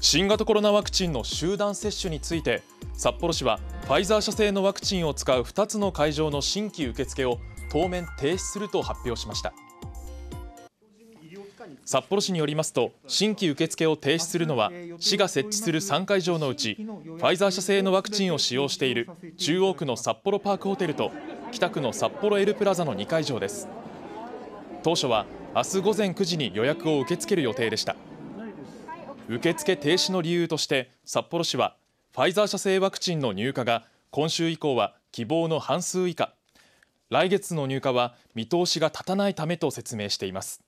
新型コロナワクチンの集団接種について札幌市はファイザー社製のワクチンを使う2つの会場の新規受付を当面停止すると発表しました。札幌市によりますと新規受付を停止するのは市が設置する3会場のうちファイザー社製のワクチンを使用している中央区の札幌パークホテルと北区の札幌エルプラザの2会場です。当初は明日午前9時に予約を受け付ける予定でした。受付停止の理由として札幌市はファイザー社製ワクチンの入荷が今週以降は希望の半数以下。来月の入荷は見通しが立たないためと説明しています。